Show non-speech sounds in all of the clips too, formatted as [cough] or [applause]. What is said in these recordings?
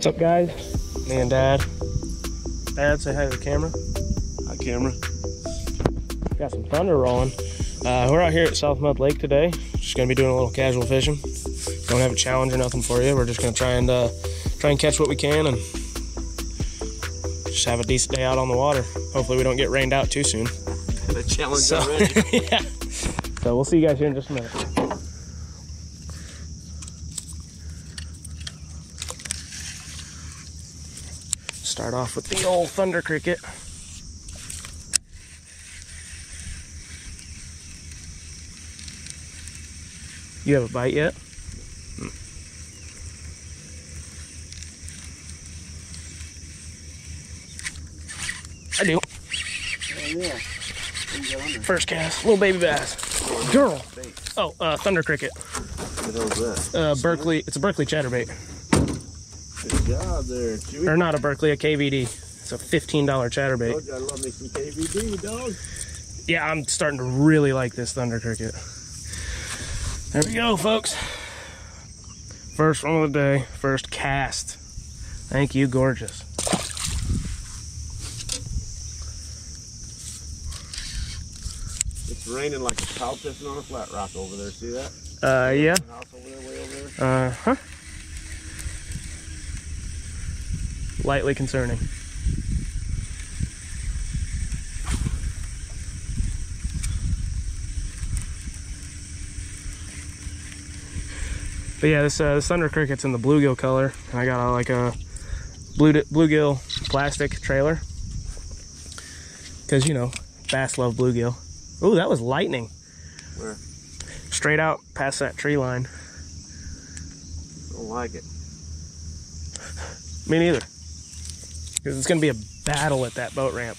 What's up, guys? Me and Dad. Dad, say hi to the camera. Hi, camera. Got some thunder rolling. Uh, we're out here at South Mud Lake today. Just gonna be doing a little casual fishing. Don't have a challenge or nothing for you. We're just gonna try and uh, try and catch what we can and just have a decent day out on the water. Hopefully, we don't get rained out too soon. [laughs] Had a challenge So, already. [laughs] yeah. So we'll see you guys here in just a minute. Start off with the old thunder cricket. You have a bite yet? I do. First cast, little baby bass. Girl. Oh, uh, thunder cricket. What the hell's that? Uh, Berkley. It's a Berkley chatterbait, Good job there, Chewy. or not a Berkley, a KVD. It's a fifteen dollar chatterbait. Told you I love me some KVD, dog. Yeah, I'm starting to really like this thunder cricket. There we go, folks. First one of the day, first cast. Thank you, gorgeous. It's raining like a cow pissing on a flat rock over there. See that? Uh, yeah. House over there, way over there. Uh huh. Lightly concerning. But yeah, this uh, this thunder cricket's in the bluegill color, and I got a, like a blue bluegill plastic trailer because you know bass love bluegill. Ooh, that was lightning. Where? Straight out past that tree line. Don't like it. Me neither. Because it's going to be a battle at that boat ramp.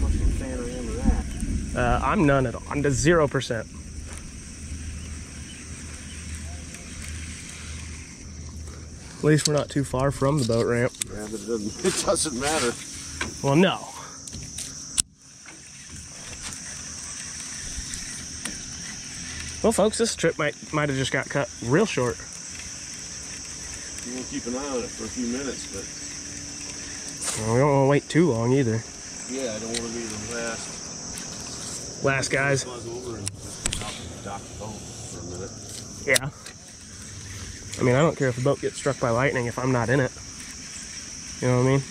Must be a fan I am. Uh, I'm none at all. I'm to zero percent. At least we're not too far from the boat ramp. Yeah, but it doesn't. [laughs] It doesn't matter. Well, no. Well, folks, this trip might might have just got cut real short. You to keep an eye on it for a few minutes, but Well, we don't want to wait too long either. yeah, I don't want to be the last. Last guys. Buzz over and just dock, dock the boat for a minute. Yeah. I mean, I don't care if the boat gets struck by lightning if I'm not in it. You know what I mean?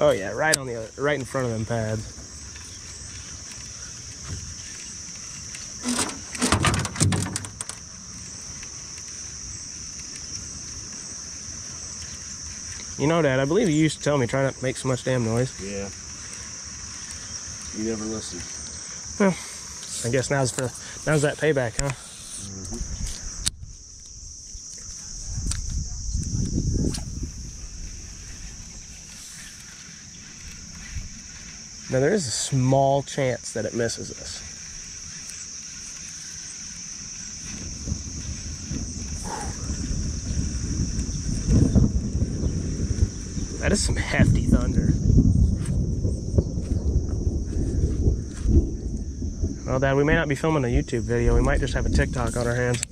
Oh yeah, right on the other, right in front of them pads. You know, Dad, I believe you used to tell me try not to make so much damn noise. Yeah. You never listen. I guess now's the now's that payback, huh? Now there is a small chance that it misses us. That is some hefty thunder. Well, Dad, we may not be filming a YouTube video. We might just have a TikTok on our hands.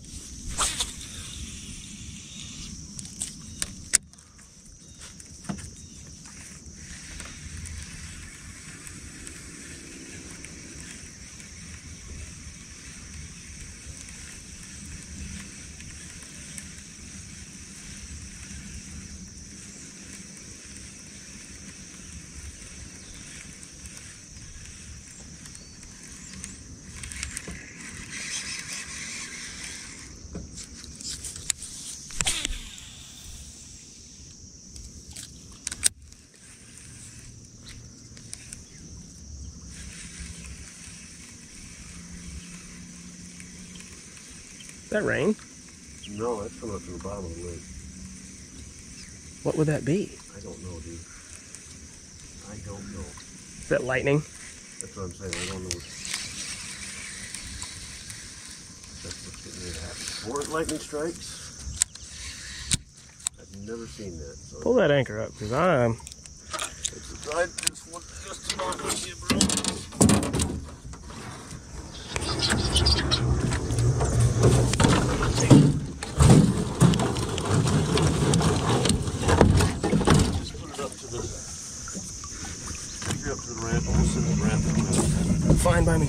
That rain? No, that's coming up from the bottom of the lake. What would that be? I don't know, dude. I don't know. Is that lightning? That's what I'm saying. I don't know. That's what's getting ready to happen. Four lightning strikes. I've never seen that. So Pull that anchor up, because I'm it's, I just want just to on with you, bro. Just put it up to the. You're up to the ramp. The ramp. fine by me.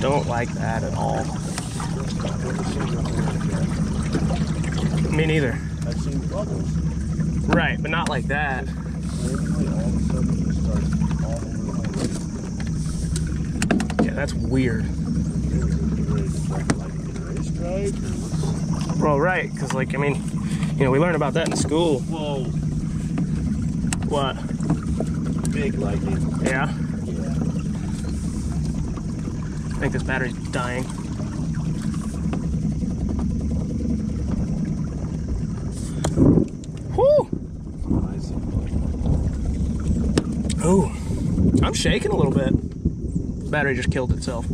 Don't like that at all. Never seen nothing like that. Me neither. I've seen bubbles. Right, but not like that. Randomly, all of a sudden, it just starts all over the whole Yeah, that's weird. Whoa. Well, right, because, like, I mean, you know, we learn about that in school. Whoa! What? Big lightning. Yeah? Yeah. I think this battery's dying. Nice. Ooh. I'm shaking a little bit. Battery just killed itself.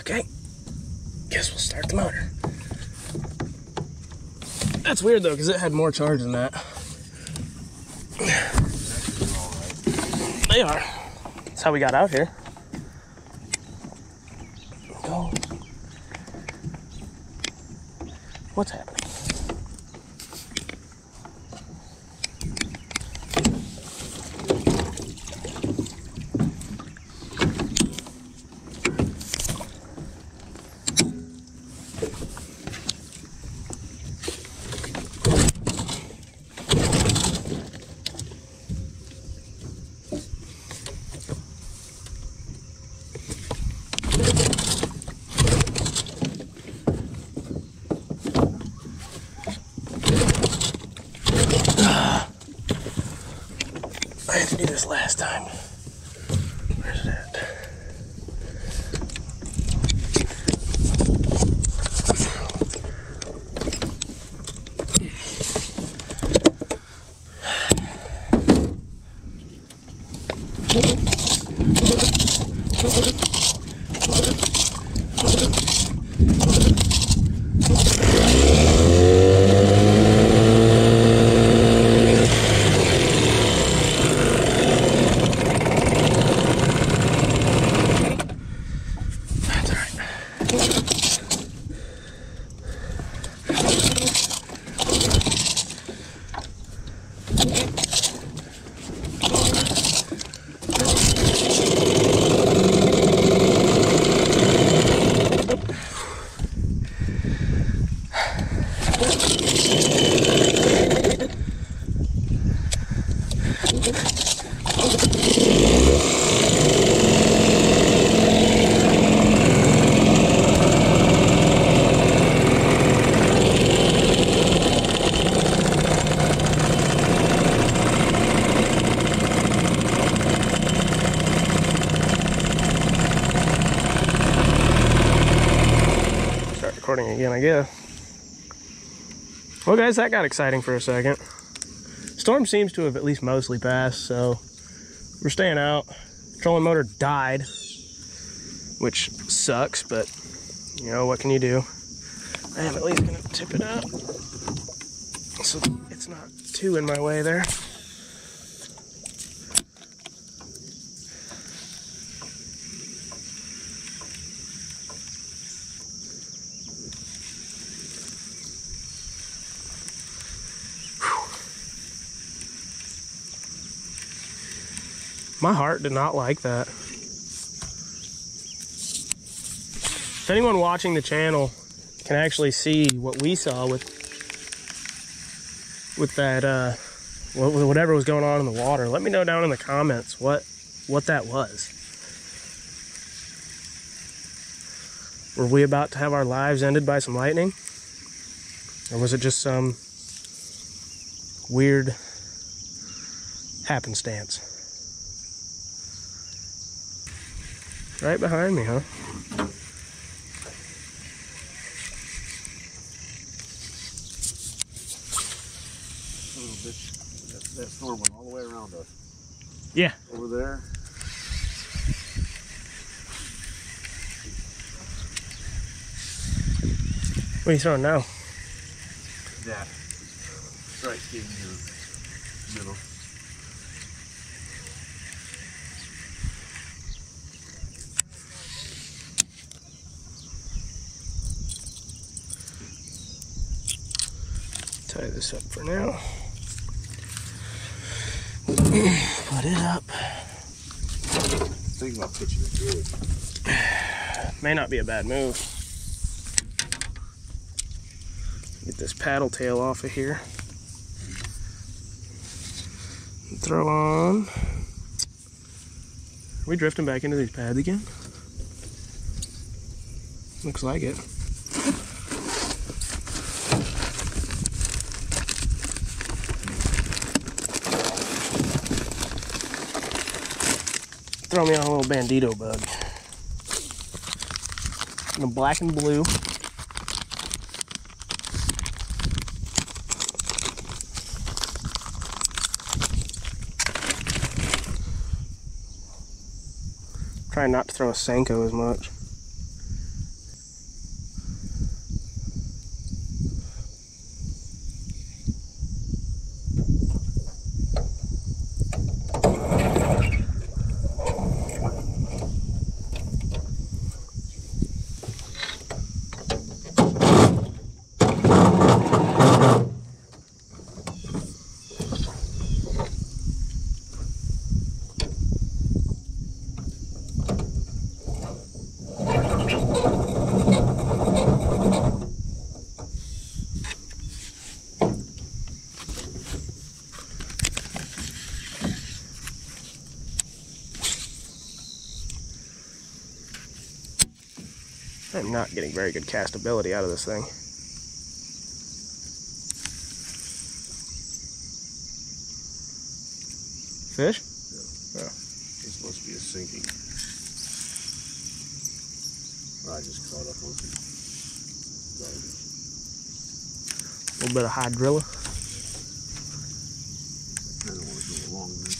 okay. Guess we'll start the motor. Weird though, because it had more charge than that. They are. That's how we got out here. Go. What's happening? Had this last time. Recording again, I guess. Well, guys, that got exciting for a second. Storm seems to have at least mostly passed, so we're staying out. Trolling motor died, which sucks, but you know, what can you do? I am at least gonna tip it up so it's not too in my way there. My heart did not like that. If anyone watching the channel can actually see what we saw with with that uh, whatever was going on in the water, let me know down in the comments what what that was. Were we about to have our lives ended by some lightning? Or was it just some weird happenstance? Right behind me, huh? Son of a bitch. That, that storm went all the way around us. Yeah. Over there. What are you throwing now? That. Strike in your middle. Tie this up for now. Put it up. Think about pitching it good. May not be a bad move. Get this paddle tail off of here. Throw on. Are we drifting back into these pads again? Looks like it. Throw me on a little bandito bug. In the black and blue. Try not to throw a Senko as much. I'm not getting very good castability out of this thing. Fish? Yeah. This must be a sinking. I just caught up on some garbage. A little bit of hydrilla. I kind of want to go along there.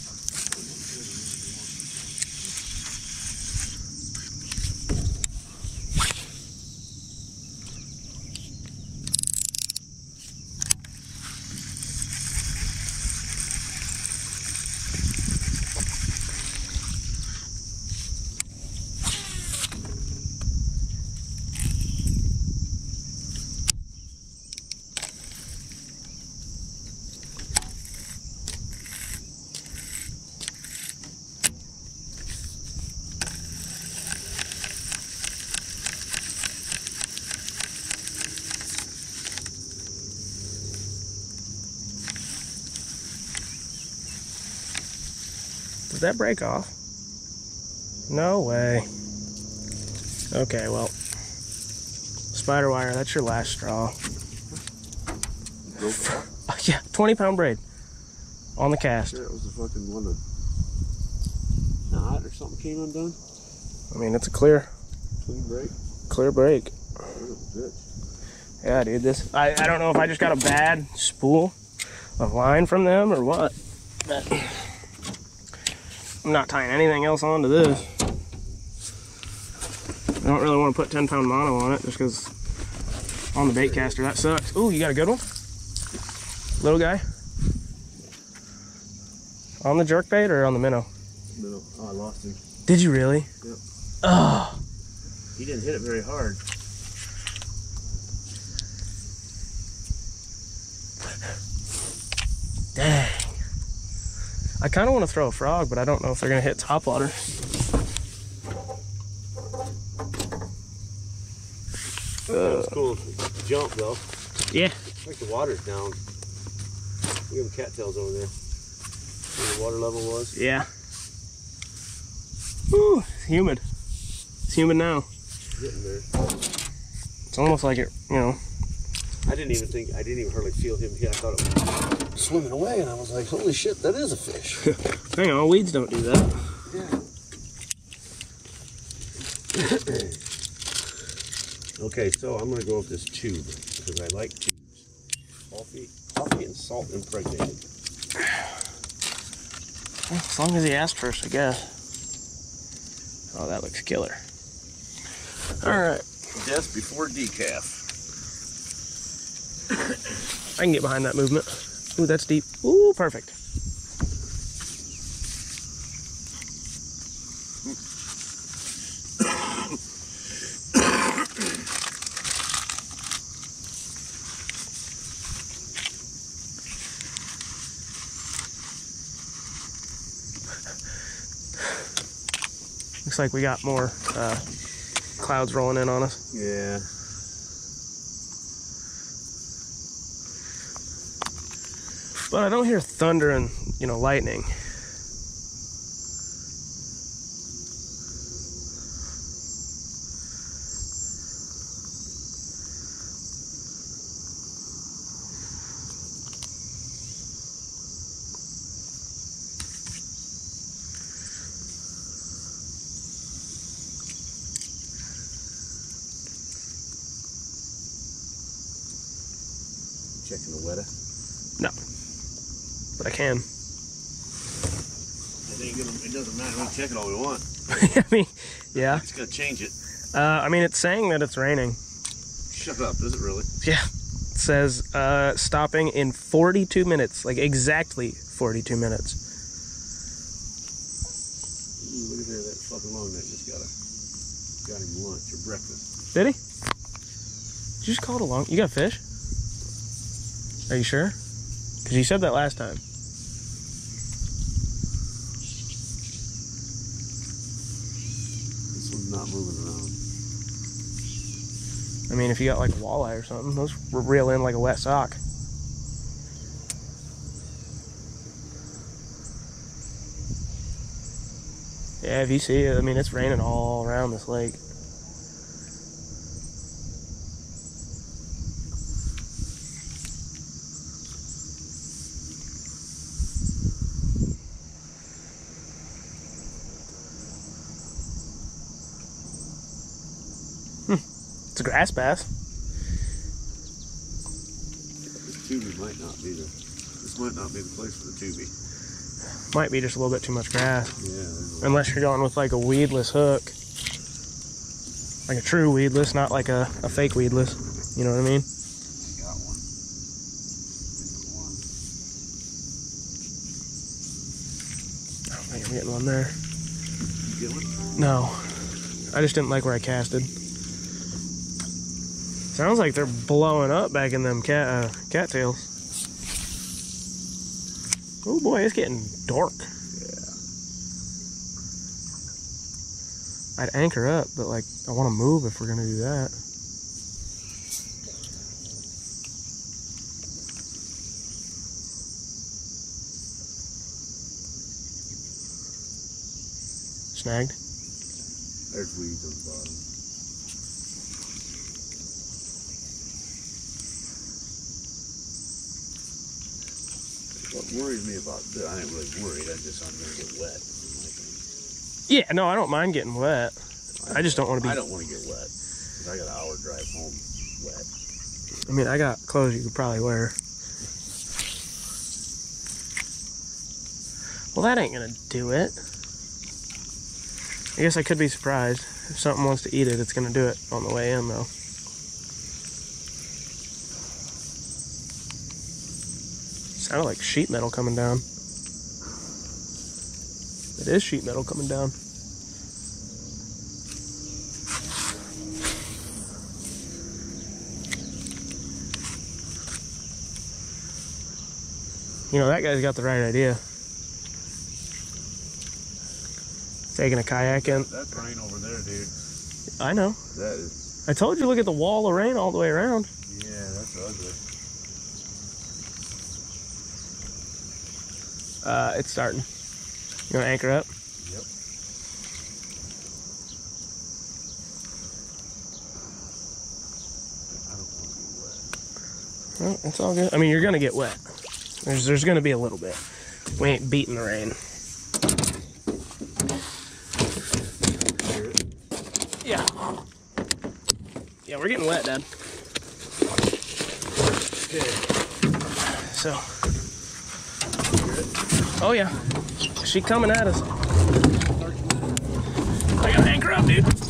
Did that break off? No way. Okay, well. Spiderwire, that's your last straw. [laughs] Yeah, 20 pound braid on the cast. Sure, it was the fucking one that knot or something came undone. I mean, it's a clear, Clean break. clear break. Son of a. Yeah, dude, this, I, I don't know if I just got a bad spool of line from them or what. I'm not tying anything else onto this. I don't really want to put 10 pound mono on it just because on the bait caster that sucks. Ooh, you got a good one? Little guy? On the jerk bait or on the minnow? No, oh, I lost him. Did you really? Yep. Oh, He didn't hit it very hard. dang. I kind of want to throw a frog, but I don't know if they're going to hit top water. That was cool jump though. Yeah. I think the water's down. Look at them cattails over there. Where the water level was. Yeah. Ooh, it's humid. It's humid now. getting there. It's almost like it, you know. I didn't even think, I didn't even hardly feel him hit. I thought it was swimming away, and I was like, holy shit, that is a fish. [laughs] Hang on, weeds don't do that. Yeah. okay, so I'm gonna go with this tube because I like tubes. Coffee, coffee and salt impregnated. As long as he asked first, I guess. Oh, that looks killer. All right, Death before decaf. I can get behind that movement. Ooh, that's deep. Ooh, perfect. Looks like we got more uh, clouds rolling in on us. Yeah. But I don't hear thunder and, you know, lightning. Checking the weather. But I can. It ain't gonna. It doesn't matter. We check it all we want. [laughs] I mean, yeah. It's gonna change it. Uh, I mean, it's saying that it's raining. Shut up. Does it really? Yeah. It says uh, stopping in 42 minutes, like exactly 42 minutes. Ooh, look at there. That fucking long neck just got a got him lunch or breakfast. Did he? Did you just call it a long? You got fish? Are you sure? Because you said that last time. This one's not moving around. I mean, if you got like a walleye or something, those reel in like a wet sock. Yeah, if you see it, I mean, it's raining all around this lake. Grass bass. Might not be the. This might not be the place for the tubie. Might be just a little bit too much grass. Yeah. Unless you're going with like a weedless hook. Like a true weedless, not like a, a fake weedless. You know what I mean? I got one. Different one. I don't think I'm getting one there. You get one? No. I just didn't like where I casted. Sounds like they're blowing up back in them cat uh, cattails. Oh boy, it's getting dark. Yeah. I'd anchor up, but like I want to move if we're gonna do that. Snagged. There's weeds on the bottom. Worries me about this, I ain't really worried, I just, I'm gonna get wet. Yeah, no, I don't mind getting wet. I just don't want to be. I don't wanna get wet, cause I got an hour drive home wet. I mean, I got clothes you could probably wear. Well, that ain't gonna do it. I guess I could be surprised. If something wants to eat it, it's gonna do it on the way in, though. Sounded like sheet metal coming down. It is sheet metal coming down. You know, that guy's got the right idea. Taking a kayak in. That's rain over there, dude. I know. That is, I told you, look at the wall of rain all the way around. Uh, it's starting. You want to anchor up? Yep. Well, it's all good. I mean, you're going to get wet. There's, there's going to be a little bit. We ain't beating the rain. Yeah. Yeah, we're getting wet, Dad. Okay. So. Oh yeah, she coming at us. I gotta anchor up, dude.